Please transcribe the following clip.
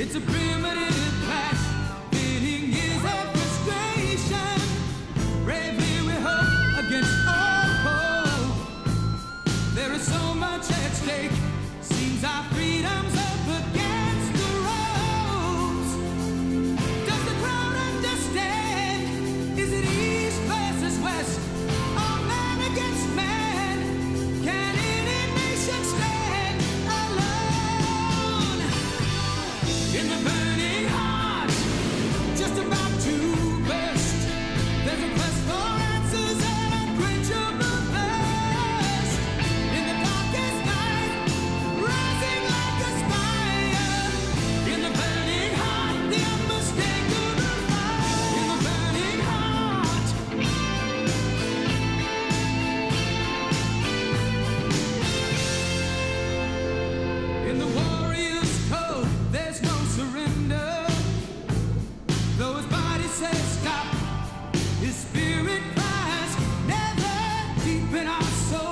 It's a primitive And I'm so